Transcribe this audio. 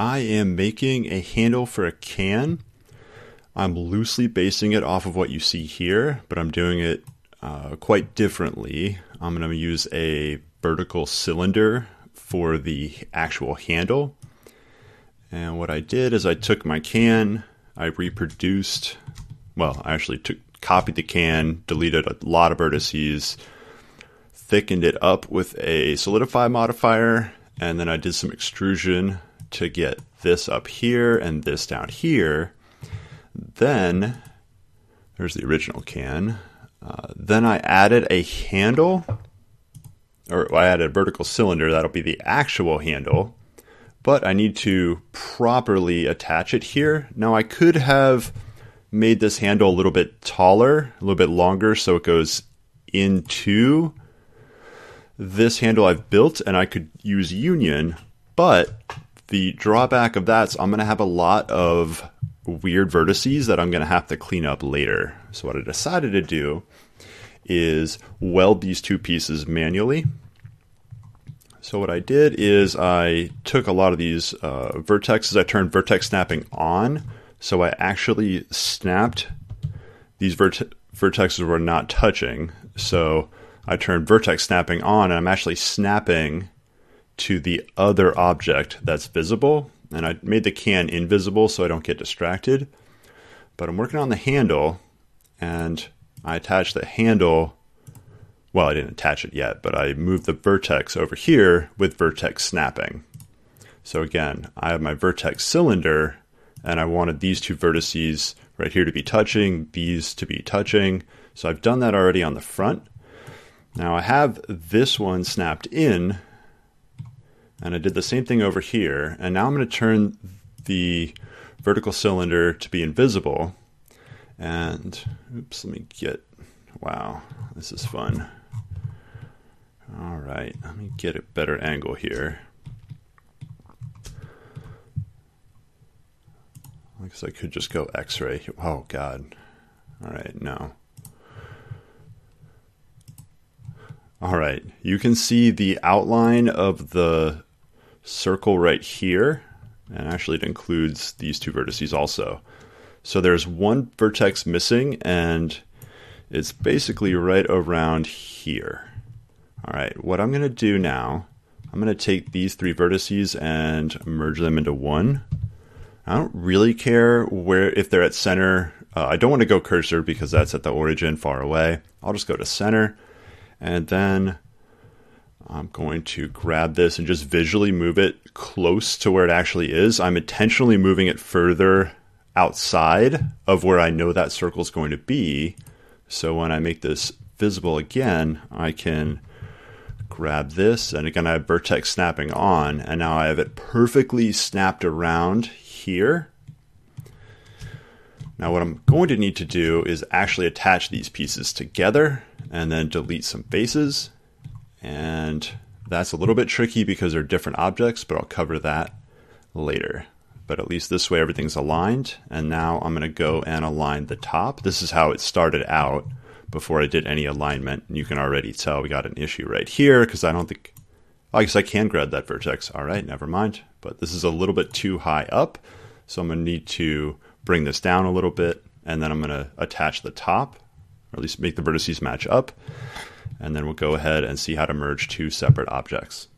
I am making a handle for a can. I'm loosely basing it off of what you see here, but I'm doing it uh, quite differently. I'm going to use a vertical cylinder for the actual handle. And what I did is I took my can, I reproduced, well, I actually took copied the can, deleted a lot of vertices, thickened it up with a solidify modifier, and then I did some extrusion to get this up here and this down here. Then, there's the original can. Uh, then I added a handle, or I added a vertical cylinder. That'll be the actual handle. But I need to properly attach it here. Now, I could have made this handle a little bit taller, a little bit longer, so it goes into this handle I've built, and I could use Union, but the drawback of that is I'm going to have a lot of weird vertices that I'm going to have to clean up later. So what I decided to do is weld these two pieces manually. So what I did is I took a lot of these uh, vertexes, I turned vertex snapping on. So I actually snapped these verte- vertexes were not touching. So I turned vertex snapping on and I'm actually snapping to the other object that's visible. And I made the can invisible so I don't get distracted. But I'm working on the handle and I attached the handle. Well, I didn't attach it yet, but I moved the vertex over here with vertex snapping. So again, I have my vertex cylinder and I wanted these two vertices right here to be touching, these to be touching. So I've done that already on the front. Now I have this one snapped in and I did the same thing over here. And now I'm going to turn the vertical cylinder to be invisible. And oops, let me get, wow, this is fun. All right, let me get a better angle here. I guess I could just go x-ray. Oh God. All right, no. All right, you can see the outline of the circle right here. And actually, it includes these two vertices also. So there's one vertex missing, and it's basically right around here. All right, what I'm going to do now, I'm going to take these three vertices and merge them into one. I don't really care where if they're at center. Uh, I don't want to go cursor because that's at the origin far away. I'll just go to center, and then I'm going to grab this and just visually move it close to where it actually is. I'm intentionally moving it further outside of where I know that circle is going to be. So when I make this visible again, I can grab this and again I have vertex snapping on and now I have it perfectly snapped around here. Now what I'm going to need to do is actually attach these pieces together and then delete some faces and that's a little bit tricky because they're different objects, but I'll cover that later. But at least this way everything's aligned. And now I'm going to go and align the top. This is how it started out before I did any alignment. And you can already tell we got an issue right here because I don't think, I guess I can grab that vertex. All right, never mind. But this is a little bit too high up. So I'm going to need to bring this down a little bit. And then I'm going to attach the top, or at least make the vertices match up and then we'll go ahead and see how to merge two separate objects.